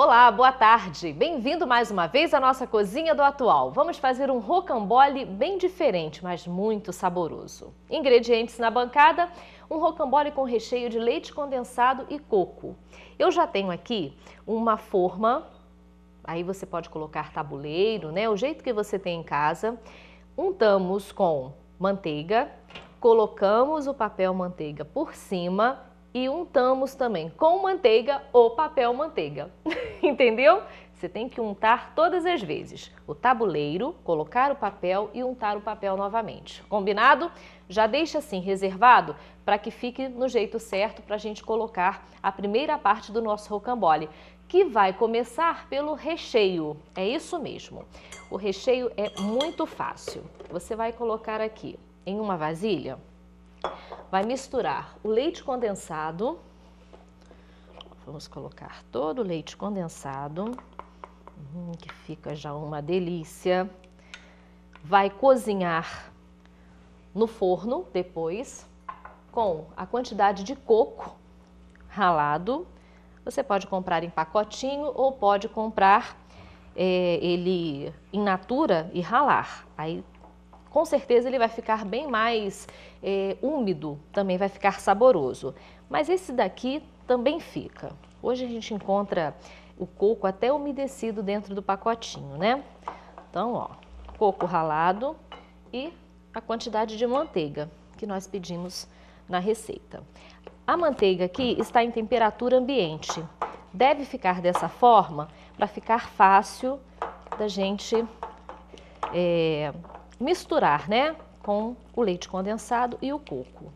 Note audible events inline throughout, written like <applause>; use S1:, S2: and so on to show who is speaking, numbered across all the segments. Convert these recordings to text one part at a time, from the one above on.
S1: Olá, boa tarde. Bem-vindo mais uma vez à nossa cozinha do atual. Vamos fazer um rocambole bem diferente, mas muito saboroso. Ingredientes na bancada: um rocambole com recheio de leite condensado e coco. Eu já tenho aqui uma forma, aí você pode colocar tabuleiro, né? O jeito que você tem em casa. Untamos com manteiga, colocamos o papel manteiga por cima e untamos também com manteiga ou papel manteiga. <laughs> Entendeu? Você tem que untar todas as vezes o tabuleiro, colocar o papel e untar o papel novamente. Combinado? Já deixa assim reservado para que fique no jeito certo para a gente colocar a primeira parte do nosso rocambole, que vai começar pelo recheio. É isso mesmo. O recheio é muito fácil. Você vai colocar aqui em uma vasilha vai misturar o leite condensado. Vamos colocar todo o leite condensado, hum, que fica já uma delícia. Vai cozinhar no forno depois com a quantidade de coco ralado. Você pode comprar em pacotinho ou pode comprar é, ele in natura e ralar. Aí com certeza ele vai ficar bem mais é, úmido, também vai ficar saboroso. Mas esse daqui também fica. Hoje a gente encontra o coco até umedecido dentro do pacotinho, né? Então, ó, coco ralado e a quantidade de manteiga que nós pedimos na receita. A manteiga aqui está em temperatura ambiente. Deve ficar dessa forma para ficar fácil da gente é, misturar, né, com o leite condensado e o coco.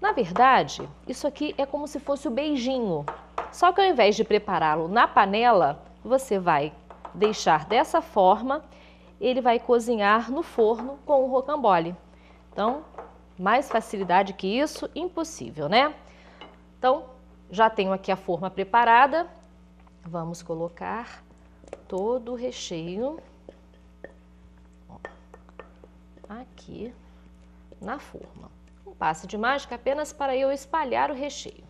S1: Na verdade, isso aqui é como se fosse o beijinho. Só que ao invés de prepará-lo na panela, você vai deixar dessa forma, ele vai cozinhar no forno com o rocambole. Então, mais facilidade que isso, impossível, né? Então, já tenho aqui a forma preparada. Vamos colocar todo o recheio aqui na forma. Um passe de mágica apenas para eu espalhar o recheio.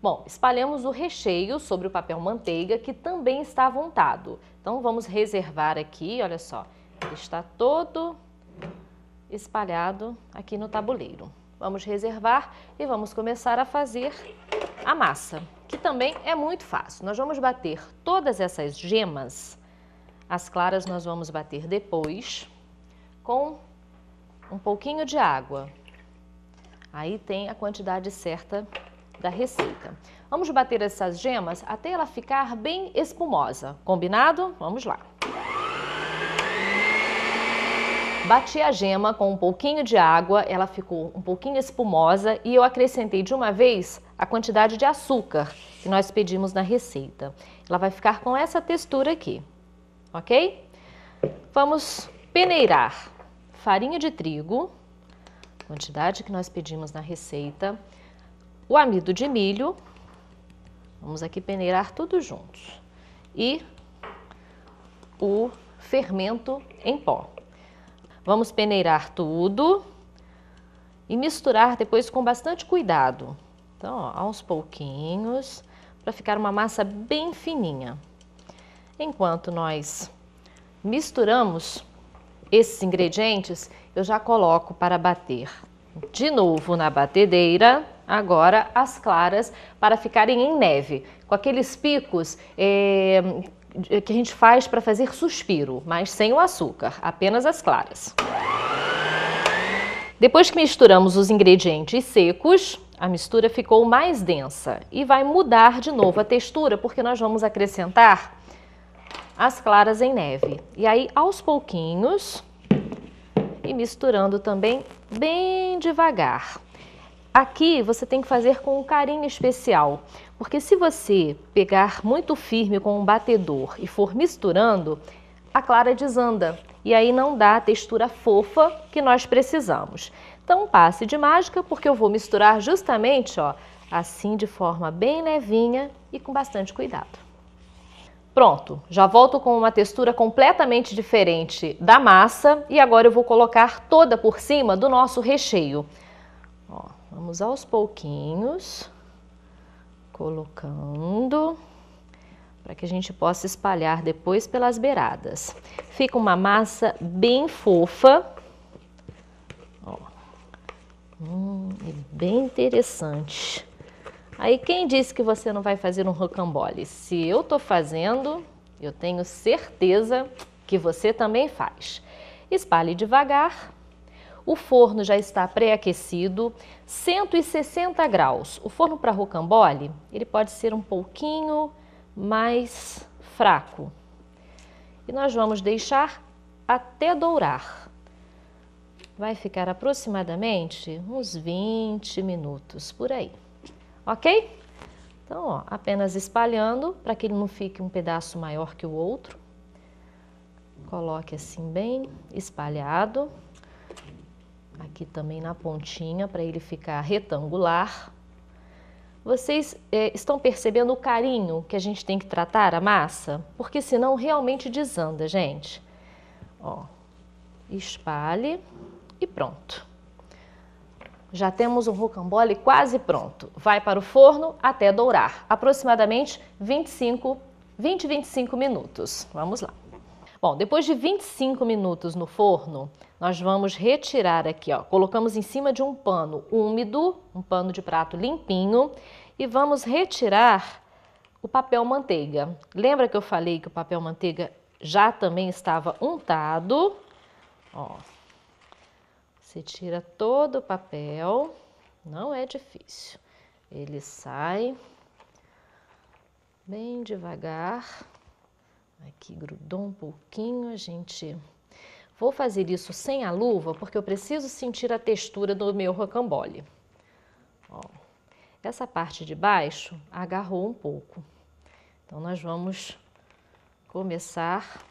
S1: Bom, espalhamos o recheio sobre o papel manteiga que também está untado. Então vamos reservar aqui, olha só, está todo espalhado aqui no tabuleiro. Vamos reservar e vamos começar a fazer a massa, que também é muito fácil. Nós vamos bater todas essas gemas, as claras nós vamos bater depois, com um pouquinho de água. Aí tem a quantidade certa da receita. Vamos bater essas gemas até ela ficar bem espumosa. Combinado? Vamos lá. Bati a gema com um pouquinho de água, ela ficou um pouquinho espumosa e eu acrescentei de uma vez a quantidade de açúcar que nós pedimos na receita. Ela vai ficar com essa textura aqui, ok? Vamos peneirar farinha de trigo, quantidade que nós pedimos na receita, o amido de milho, vamos aqui peneirar tudo juntos, e o fermento em pó. Vamos peneirar tudo e misturar depois com bastante cuidado. Então, ó, aos pouquinhos, para ficar uma massa bem fininha. Enquanto nós misturamos, esses ingredientes eu já coloco para bater de novo na batedeira, agora as claras para ficarem em neve, com aqueles picos é, que a gente faz para fazer suspiro, mas sem o açúcar, apenas as claras. Depois que misturamos os ingredientes secos, a mistura ficou mais densa e vai mudar de novo a textura, porque nós vamos acrescentar as claras em neve. E aí, aos pouquinhos, e misturando também bem devagar. Aqui você tem que fazer com um carinho especial, porque se você pegar muito firme com um batedor e for misturando, a clara desanda e aí não dá a textura fofa que nós precisamos. Então, passe de mágica, porque eu vou misturar justamente ó, assim de forma bem levinha e com bastante cuidado. Pronto, já volto com uma textura completamente diferente da massa e agora eu vou colocar toda por cima do nosso recheio. Ó, vamos aos pouquinhos, colocando para que a gente possa espalhar depois pelas beiradas. Fica uma massa bem fofa. Ó. Hum, é bem interessante. Aí quem disse que você não vai fazer um rocambole? Se eu estou fazendo, eu tenho certeza que você também faz. Espalhe devagar. O forno já está pré-aquecido, 160 graus. O forno para rocambole, ele pode ser um pouquinho mais fraco. E nós vamos deixar até dourar. Vai ficar aproximadamente uns 20 minutos por aí ok? Então, ó, apenas espalhando para que ele não fique um pedaço maior que o outro. Coloque assim bem espalhado. Aqui também na pontinha para ele ficar retangular. Vocês é, estão percebendo o carinho que a gente tem que tratar a massa? Porque senão realmente desanda, gente. Ó, espalhe e pronto. Já temos um rocambole quase pronto. Vai para o forno até dourar, aproximadamente 25, 20 25 minutos. Vamos lá. Bom, depois de 25 minutos no forno, nós vamos retirar aqui, ó. Colocamos em cima de um pano úmido, um pano de prato limpinho, e vamos retirar o papel manteiga. Lembra que eu falei que o papel manteiga já também estava untado? Ó, você tira todo o papel, não é difícil. Ele sai bem devagar. Aqui grudou um pouquinho, a gente... Vou fazer isso sem a luva porque eu preciso sentir a textura do meu rocambole. Ó, essa parte de baixo agarrou um pouco. Então, nós vamos começar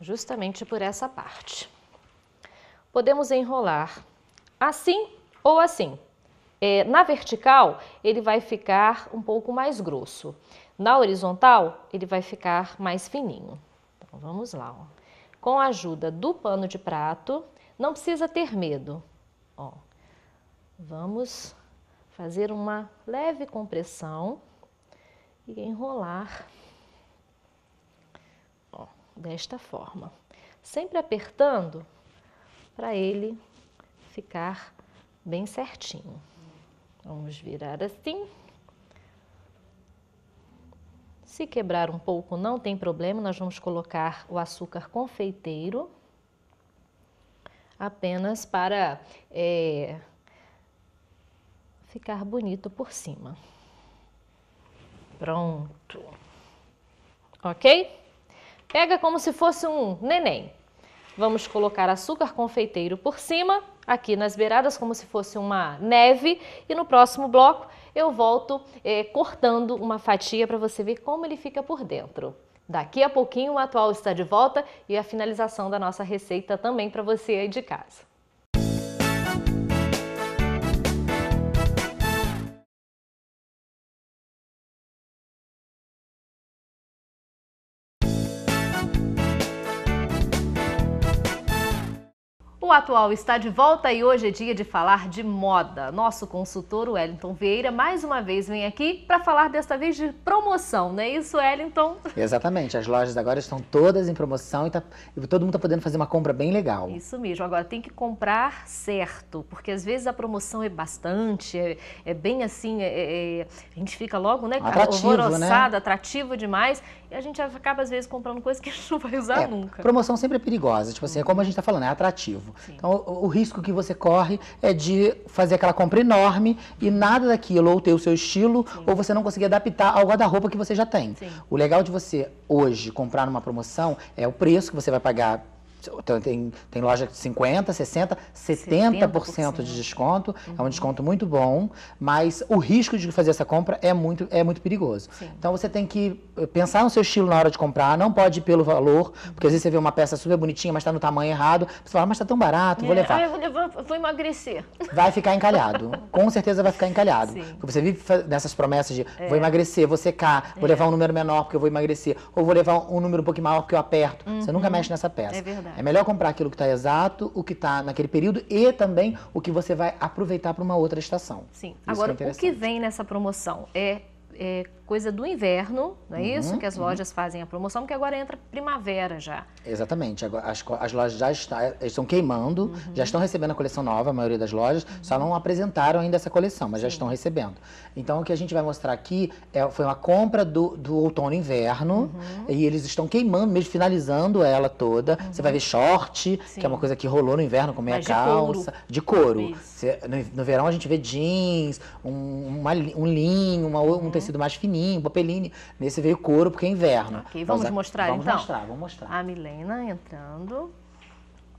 S1: justamente por essa parte podemos enrolar assim ou assim. É, na vertical, ele vai ficar um pouco mais grosso. Na horizontal, ele vai ficar mais fininho. Então, vamos lá. Ó. Com a ajuda do pano de prato, não precisa ter medo. Ó. Vamos fazer uma leve compressão e enrolar ó, desta forma. Sempre apertando para ele ficar bem certinho. Vamos virar assim. Se quebrar um pouco, não tem problema, nós vamos colocar o açúcar confeiteiro, apenas para é, ficar bonito por cima. Pronto. Ok? Pega como se fosse um neném. Vamos colocar açúcar confeiteiro por cima, aqui nas beiradas como se fosse uma neve e no próximo bloco eu volto é, cortando uma fatia para você ver como ele fica por dentro. Daqui a pouquinho o atual está de volta e a finalização da nossa receita também para você aí de casa. O atual está de volta e hoje é dia de falar de moda. Nosso consultor Wellington Vieira mais uma vez vem aqui para falar desta vez de promoção, não é isso, Wellington?
S2: Exatamente, as lojas agora estão todas em promoção e, tá, e todo mundo está podendo fazer uma compra bem legal.
S1: Isso mesmo, agora tem que comprar certo, porque às vezes a promoção é bastante, é, é bem assim, é, é, a gente fica logo, né,
S2: atrativo,
S1: horroroçado,
S2: né?
S1: atrativo demais, e a gente acaba às vezes comprando coisas que a gente não vai usar
S2: é,
S1: nunca.
S2: Promoção sempre é perigosa, tipo assim, é como a gente está falando, é atrativo. Sim. Então, o, o, risco que você corre é de fazer aquela compra enorme e nada daquilo ou ter o seu estilo Sim. ou você não conseguir adaptar ao guarda-roupa que você já tem. Sim. O legal de você hoje comprar numa promoção é o preço que você vai pagar então, tem, tem loja de 50%, 60%, 70%, 70%. de desconto. Uhum. É um uhum. desconto muito bom, mas o risco de fazer essa compra é muito, é muito perigoso. Sim. Então você tem que eh, pensar no seu estilo na hora de comprar, não pode ir pelo valor, uhum. porque às vezes você vê uma peça super bonitinha, mas está no tamanho errado. Você fala, ah, mas está tão barato, vou é, levar. Ah,
S1: eu vou levar, vou emagrecer.
S2: Vai ficar encalhado. Com certeza vai ficar encalhado. Sim. Porque você vive nessas promessas de é. vou emagrecer, vou secar, vou é. levar um número menor porque eu vou emagrecer, ou vou levar um número um pouquinho maior porque eu aperto. Uhum. Você nunca uhum. mexe nessa peça.
S1: É verdade.
S2: É melhor comprar aquilo que está exato, o que está naquele período e também o que você vai aproveitar para uma outra estação.
S1: Sim. Isso Agora, que é o que vem nessa promoção é é coisa do inverno, não é uhum, isso? Que as uhum. lojas uhum. fazem a promoção, porque agora entra primavera já.
S2: Exatamente. As, as lojas já está, estão queimando, uhum. já estão recebendo a coleção nova, a maioria das lojas, só uhum. não apresentaram ainda essa coleção, mas Sim. já estão recebendo. Então, o que a gente vai mostrar aqui é, foi uma compra do, do outono e inverno, uhum. e eles estão queimando, mesmo finalizando ela toda. Você vai ver short, Sim. que é uma coisa que rolou no inverno com meia calça, de couro. De couro. Você, no, no, verão a gente vê jeans, um, uma, um linho, uma, um tecido mais fininho popeline. Nesse veio couro porque é inverno.
S1: Ok, vamos Nós, mostrar
S2: vamos
S1: então?
S2: Vamos mostrar, vamos mostrar.
S1: A Milena entrando.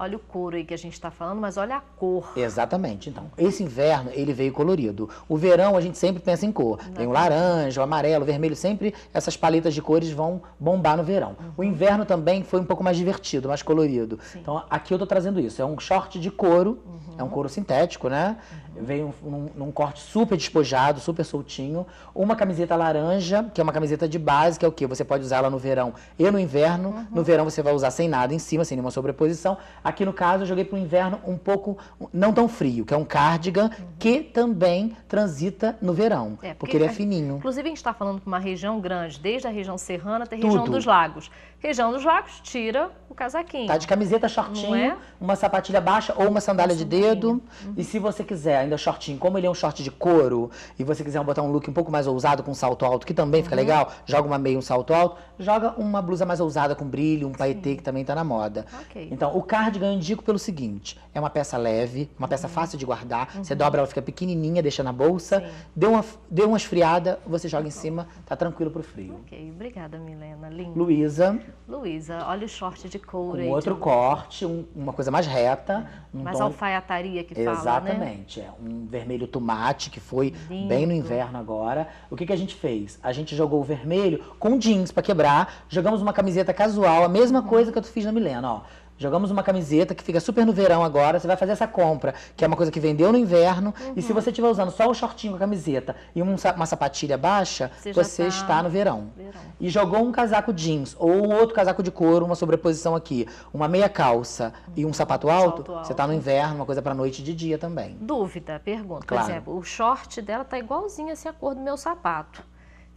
S1: Olha o couro aí que a gente está falando, mas olha a cor.
S2: Exatamente. Então, esse inverno ele veio colorido. O verão a gente sempre pensa em cor. Tem o laranja, o amarelo, o vermelho, sempre essas paletas de cores vão bombar no verão. Uhum. O inverno também foi um pouco mais divertido, mais colorido. Sim. Então, aqui eu estou trazendo isso. É um short de couro, uhum. é um couro sintético, né? Uhum. Veio num, num, corte super despojado, super soltinho. Uma camiseta laranja, que é uma camiseta de base, que é o quê? Você pode usar ela no verão e no inverno. Uhum. No verão você vai usar sem nada em cima, sem nenhuma sobreposição. Aqui no caso eu joguei para o inverno um pouco não tão frio, que é um cardigan uhum. que também transita no verão, é, porque, porque, ele é fininho.
S1: Inclusive a gente está falando de uma região grande, desde a região serrana até a região dos lagos. Região dos lagos, tira o casaquinho.
S2: Tá de camiseta shortinho, é? uma sapatilha baixa ou uma sandália de dedo. Uhum. E se você quiser ainda shortinho, como ele é um short de couro, e você quiser botar um look um pouco mais ousado com um salto alto, que também fica uhum. legal, joga uma meia, um salto alto, joga uma blusa mais ousada com brilho, um paetê que também tá na moda. Okay. Então, o cardigan eu indico pelo seguinte, é uma peça leve, uma peça uhum. fácil de guardar, você uhum. dobra, ela fica pequenininha, deixa na bolsa, deu uma, deu uma esfriada, você joga em cima, tá tranquilo pro frio.
S1: Ok, obrigada Milena, linda.
S2: Luísa.
S1: Luísa, olha o short de couro aí.
S2: outro de... corte, um, uma coisa mais reta.
S1: Um mais tom... alfaiataria que fala,
S2: né? Exatamente,
S1: né?
S2: é um vermelho tomate, que foi Lindo. bem no inverno agora. O que, que a gente fez? A gente jogou o vermelho com jeans para quebrar, jogamos uma camiseta casual, a mesma uhum. coisa que eu fiz na Milena, ó. Jogamos uma camiseta que fica super no verão agora. Você vai fazer essa compra, que é uma coisa que vendeu no inverno. Uhum. E se você estiver usando só o shortinho com a camiseta e um, uma sapatilha baixa, você, você tá está no verão. verão. E jogou um casaco jeans ou um outro casaco de couro, uma sobreposição aqui, uma meia calça uhum. e um sapato alto, alto, você está no inverno, uma coisa para noite e de dia também.
S1: Dúvida, pergunta. Claro. Por exemplo, o short dela tá igualzinho assim a cor do meu sapato.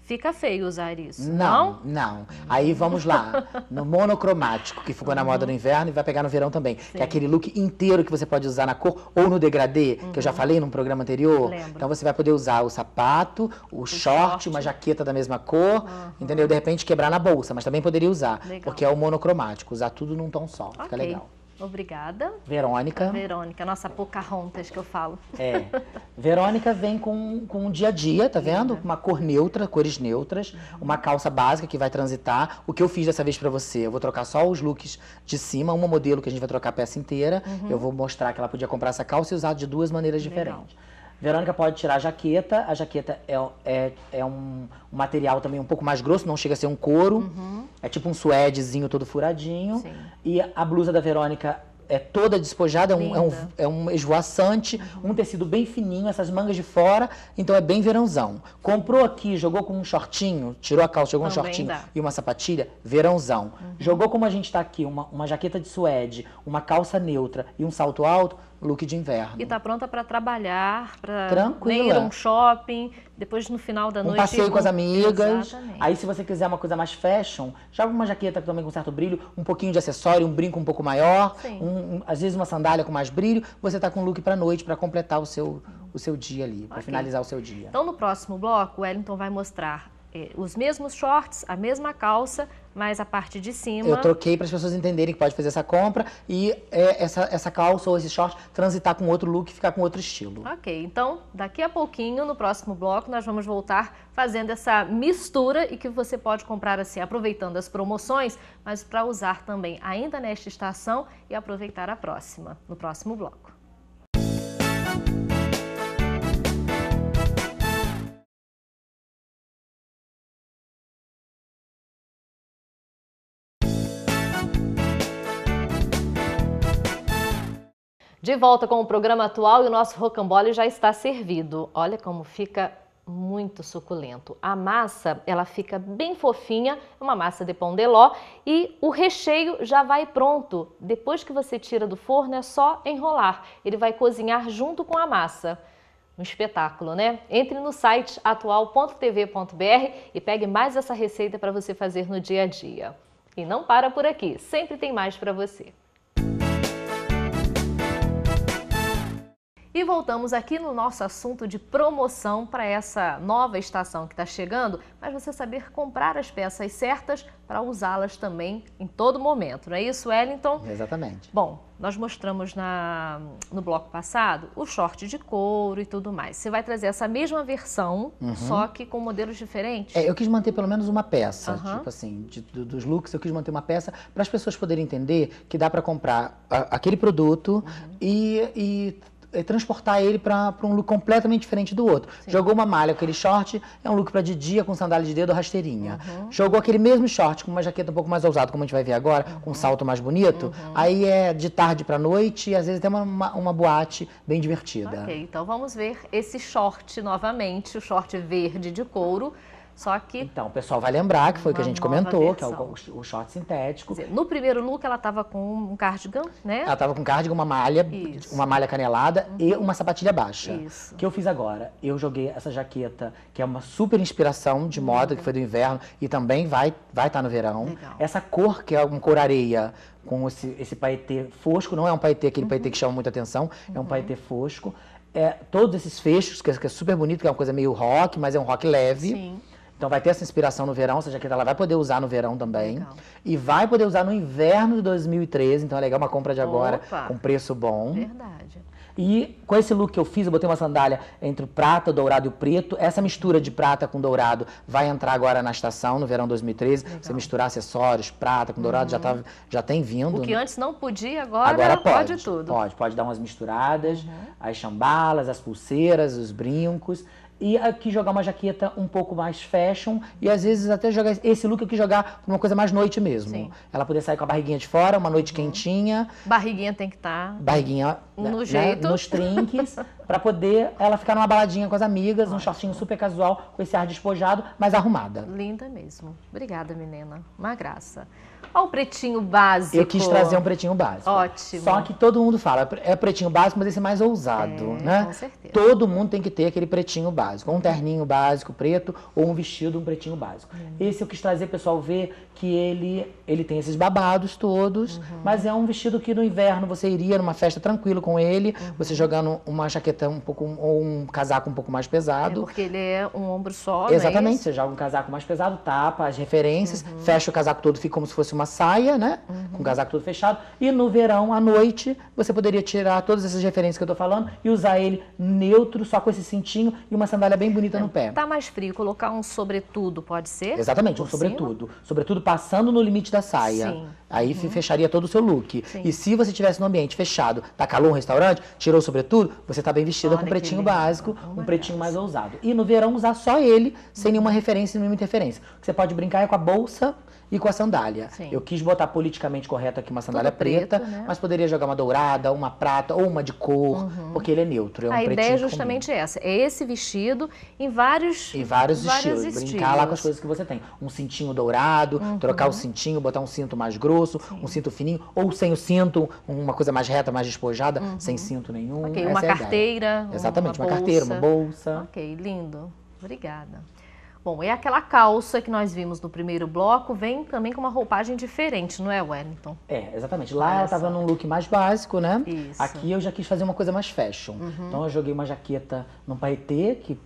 S1: Fica feio usar isso.
S2: Não, não. não. Aí vamos lá, no monocromático, que ficou na moda no inverno e vai pegar no verão também. Sim. Que é aquele look inteiro que você pode usar na cor ou no degradê, uhum. que eu já uhum. falei num programa anterior. Lembro. Então você vai poder usar o sapato, o, o short, short, uma jaqueta da mesma cor, uhum. entendeu? De repente quebrar na bolsa, mas também poderia usar, legal. porque é o monocromático, usar tudo num tom só. Okay. Fica legal.
S1: Obrigada.
S2: Verônica.
S1: Verônica, nossa Pocahontas que eu falo.
S2: É. Verônica vem com, com o dia a dia, tá vendo? Uma cor neutra, cores neutras, uma calça básica que vai transitar. O que eu fiz dessa vez para você? Eu vou trocar só os looks de cima, uma modelo que a gente vai trocar a peça inteira. Uhum. Eu vou mostrar que ela podia comprar essa calça e usar de duas maneiras Legal. Verônica pode tirar a jaqueta. A jaqueta é, é, é um, um, material também um pouco mais grosso, não chega a ser um couro. Uhum. É tipo um suedezinho todo furadinho. Sim. E a blusa da Verônica é toda despojada, é um, é um, é um, esvoaçante, uhum. um tecido bem fininho, essas mangas de fora, então é bem verãozão. Comprou aqui, jogou com um shortinho, tirou a calça, jogou Também um shortinho dá. e uma sapatilha, verãozão. Uhum. Jogou como a gente está aqui, uma, uma jaqueta de suede, uma calça neutra e um salto alto, look de inverno.
S1: E está pronta para trabalhar, para ir a um shopping, depois no final da
S2: um
S1: noite.
S2: Um passeio com as amigas. Exatamente. Aí se você quiser uma coisa mais fashion, joga uma jaqueta também com certo brilho, um pouquinho de acessório, um brinco um pouco maior, um, um, às vezes uma sandália com mais brilho, você está com look para noite para completar o seu o seu dia ali, para okay. finalizar o seu dia.
S1: Então no próximo bloco, o Wellington vai mostrar os mesmos shorts, a mesma calça, mas a parte de cima.
S2: Eu troquei para as pessoas entenderem que pode fazer essa compra e é, essa, essa calça ou esse short transitar com outro look e ficar com outro estilo.
S1: Ok, então daqui a pouquinho, no próximo bloco, nós vamos voltar fazendo essa mistura e que você pode comprar assim, aproveitando as promoções, mas para usar também ainda nesta estação e aproveitar a próxima, no próximo bloco. De volta com o programa atual e o nosso rocambole já está servido. Olha como fica muito suculento. A massa, ela fica bem fofinha, é uma massa de pão de ló e o recheio já vai pronto. Depois que você tira do forno é só enrolar. Ele vai cozinhar junto com a massa. Um espetáculo, né? Entre no site atual.tv.br e pegue mais essa receita para você fazer no dia a dia. E não para por aqui, sempre tem mais para você. E voltamos aqui no nosso assunto de promoção para essa nova estação que está chegando, mas você saber comprar as peças certas para usá-las também em todo momento, não é isso, Wellington?
S2: Exatamente.
S1: Bom, nós mostramos na, no bloco passado o short de couro e tudo mais. Você vai trazer essa mesma versão, uhum. só que com modelos diferentes?
S2: É, eu quis manter pelo menos uma peça, uhum. tipo assim, de, dos looks eu quis manter uma peça para as pessoas poderem entender que dá para comprar a, aquele produto uhum. e, e transportar ele para um look completamente diferente do outro. Sim. Jogou uma malha, aquele short, é um look para de dia, com sandália de dedo rasteirinha. Uhum. Jogou aquele mesmo short com uma jaqueta um pouco mais ousada, como a gente vai ver agora, uhum. com um salto mais bonito. Uhum. Aí é de tarde para noite e às vezes tem uma, uma, uma, boate bem divertida.
S1: Ok, então vamos ver esse short novamente, o short verde de couro só que.
S2: Então, o pessoal vai lembrar que foi o que a gente comentou, versão. que é o, o, short sintético.
S1: Dizer, no primeiro look, ela estava com um cardigan, né?
S2: Ela estava com um cardigan, uma malha, Isso. uma malha canelada uhum. e uma sapatilha baixa. Isso. O que eu fiz agora? Eu joguei essa jaqueta, que é uma super inspiração de moda, uhum. que foi do inverno, e também vai estar vai tá no verão. Legal. Essa cor, que é um cor areia, com esse, esse paetê fosco, não é um paetê, aquele uhum. paetê que chama muita atenção, é um uhum. paetê fosco. É, todos esses fechos, que é, que é super bonito, que é uma coisa meio rock, mas é um rock leve. Sim. Então vai ter essa inspiração no verão, essa jaqueta ela vai poder usar no verão também. Legal. E vai poder usar no inverno de 2013, então é legal uma compra de agora Opa. com preço bom.
S1: Verdade.
S2: E com esse look que eu fiz, eu botei uma sandália entre o prata, o dourado e o preto. Essa mistura de prata com dourado vai entrar agora na estação, no verão 2013. Legal. Você misturar acessórios, prata com dourado, uhum. já, tá, já tem vindo.
S1: O que antes não podia, agora, agora pode, pode tudo.
S2: Pode, pode dar umas misturadas, uhum. as chambalas, as pulseiras, os brincos e aqui jogar uma jaqueta um pouco mais fashion e às vezes até jogar esse look aqui jogar uma coisa mais noite mesmo. Sim. Ela poder sair com a barriguinha de fora, uma noite uhum. quentinha.
S1: Barriguinha tem que estar. Tá
S2: barriguinha
S1: no né, jeito.
S2: Nos trinques, <laughs> para poder ela ficar numa baladinha com as amigas, Ótimo. um shortinho super casual, com esse ar despojado, mas arrumada.
S1: Linda mesmo. Obrigada, menina. Uma graça. Olha o pretinho básico.
S2: Eu quis trazer um pretinho básico.
S1: Ótimo.
S2: Só que todo mundo fala, é pretinho básico, mas esse é mais ousado, é, né?
S1: Com certeza.
S2: Todo mundo tem que ter aquele pretinho básico. Um terninho básico preto ou um vestido, um pretinho básico. Uhum. Esse eu quis trazer, pessoal, ver que ele, ele tem esses babados todos, uhum. mas é um vestido que no inverno você iria numa festa tranquilo com ele, uhum. você jogando uma jaqueta um pouco, ou um casaco um pouco mais pesado.
S1: É porque ele é um ombro só,
S2: é Exatamente, é você joga um casaco mais pesado, tapa as referências, uhum. fecha o casaco todo, fica como se fosse uma saia, né? Uhum. Com o casaco todo fechado. E no verão, à noite, você poderia tirar todas essas referências que eu tô falando e usar ele neutro, só com esse cintinho e uma sandália bem bonita no pé.
S1: Tá mais frio, colocar um sobretudo, pode ser?
S2: Exatamente, um sobretudo. Sobretudo passando no limite da saia. Sim. Aí uhum. fecharia todo o seu look. Sim. E se você estivesse no ambiente fechado, tá calor um restaurante, tirou sobretudo, você tá bem vestida Olha com um pretinho básico, um pretinho mais ousado. E no verão usar só ele, sem nenhuma referência nenhuma interferência. Você pode brincar é com a bolsa e com a sandália. Sim. Eu quis botar politicamente correto aqui uma sandália preta, né? mas poderia jogar uma dourada, uma prata ou uma de cor, uhum. porque ele é neutro. É um
S1: a ideia é justamente comum. essa. É esse vestido em vários,
S2: em vários, estilos. estilos. Brincar lá com as coisas que você tem. Um cintinho dourado, uhum. trocar o cintinho, botar um cinto mais grosso, Sim. um cinto fininho, ou sem o cinto, uma coisa mais reta, mais despojada, uhum. sem cinto nenhum.
S1: Ok, uma
S2: é
S1: carteira.
S2: Exatamente,
S1: uma,
S2: uma carteira, uma bolsa.
S1: Ok, lindo. Obrigada. Bom, e aquela calça que nós vimos no primeiro bloco vem também com uma roupagem diferente, não é, Wellington?
S2: É, exatamente. Lá ela estava num look mais básico, né? Isso. Aqui eu já quis fazer uma coisa mais fashion. Uhum. Então eu joguei uma jaqueta num paetê, que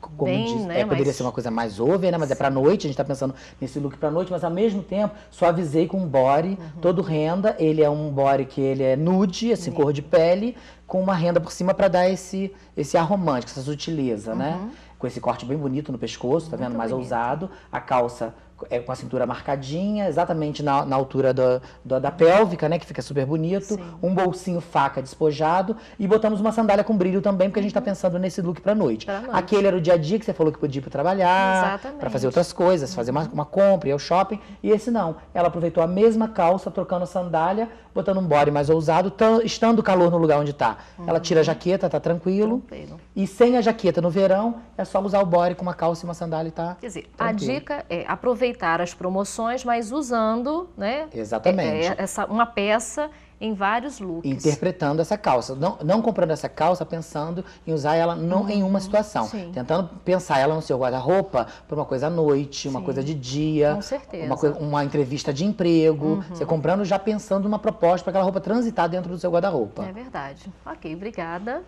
S2: como Bem, disse, né, é, poderia mas... ser uma coisa mais over, né? Mas Sim. é pra noite, a gente tá pensando nesse look pra noite, mas ao mesmo tempo suavizei com um body uhum. todo renda. Ele é um body que ele é nude, assim, uhum. cor de pele, com uma renda por cima para dar esse, esse ar romântico, essa sutileza, né? uhum. né? Com esse corte bem bonito no pescoço, tá vendo? Mais bonito. ousado. A calça é, com a cintura marcadinha, exatamente na, na altura do, do, da pélvica, né? Que fica super bonito. Sim. Um bolsinho faca despojado. E botamos uma sandália com brilho também, porque a gente está uhum. pensando nesse look para noite. Pra noite. Aquele era o dia a dia que você falou que podia ir para trabalhar, para fazer outras coisas, uhum. fazer uma, uma compra, ir ao shopping. E esse não. Ela aproveitou a mesma calça, trocando a sandália, botando um body mais ousado, estando calor no lugar onde está. Uhum. Ela tira a jaqueta, tá tranquilo. tranquilo. E sem a jaqueta no verão, é só usar o body com uma calça e uma sandália e tá.
S1: Quer dizer, tranquilo. a dica é aproveitar aproveitar as promoções, mas usando, né?
S2: Exatamente.
S1: É, essa, uma peça em vários looks.
S2: Interpretando essa calça. Não, não comprando essa calça pensando em usar ela não uhum, em uma situação. Sim. Tentando pensar ela no seu guarda-roupa para uma coisa à noite, uma coisa de dia.
S1: Com certeza.
S2: Uma, coisa, uma entrevista de emprego. Uhum. Você comprando já pensando numa proposta para aquela roupa transitar dentro do seu guarda-roupa.
S1: É verdade. Ok, obrigada.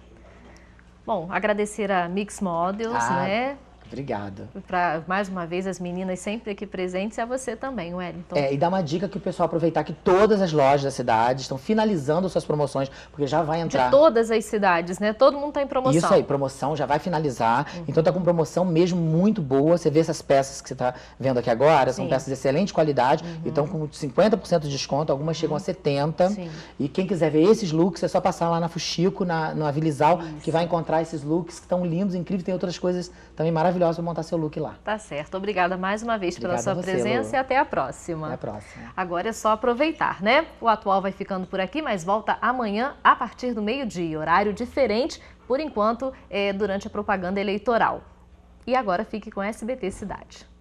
S1: Bom, agradecer a Mix Models, ah, né?
S2: Obrigada.
S1: Para mais uma vez as meninas sempre aqui presentes e a você também, Wellington.
S2: É, e dá uma dica que o pessoal aproveitar que todas as lojas da cidade estão finalizando suas promoções, porque já vai entrar.
S1: De todas as cidades, né? Todo mundo está em promoção.
S2: Isso aí, promoção já vai finalizar. Uhum. Então tá com promoção mesmo muito boa. Você vê essas peças que você está vendo aqui agora, Sim. são peças de excelente qualidade uhum. e estão com 50% de desconto, algumas chegam a 70%. Sim. E quem quiser ver esses looks, é só passar lá na Fuxico, na, na Avilizal, que vai encontrar esses looks que estão lindos, incríveis, tem outras coisas também maravilhosas para montar seu look lá.
S1: Tá certo. Obrigada mais uma vez pela sua você, presença Lu. e até a próxima.
S2: Até a próxima.
S1: Agora é só aproveitar, né? O atual vai ficando por aqui, mas volta amanhã a partir do meio-dia, horário diferente, por enquanto, é, durante a propaganda eleitoral. E agora fique com SBT Cidade.